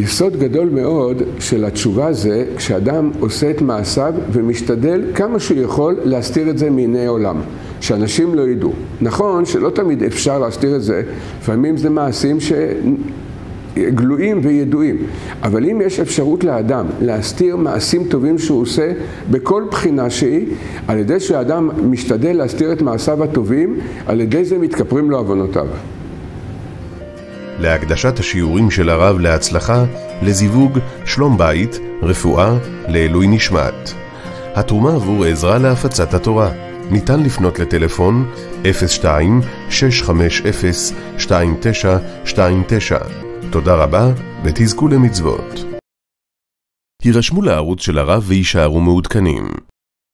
יסוד גדול מאוד של התשובה זה כשאדם עושה את מעשיו ומשתדל כמה שהוא יכול להסתיר את זה מעיני העולם, שאנשים לא ידעו. נכון שלא תמיד אפשר להסתיר את זה, לפעמים זה מעשים שגלויים וידועים, אבל אם יש אפשרות לאדם להסתיר מעשים טובים שהוא עושה בכל בחינה שהיא, על ידי שהאדם משתדל להסתיר את מעשיו הטובים, על ידי זה מתכפרים לו עוונותיו. להקדשת השיעורים של הרב להצלחה, לזיווג, שלום בית, רפואה, לעילוי נשמת. התרומה עבור עזרה להפצת התורה. ניתן לפנות לטלפון 02-650-2929. תודה רבה ותזכו למצוות. הירשמו לערוץ של הרב ויישארו מעודכנים.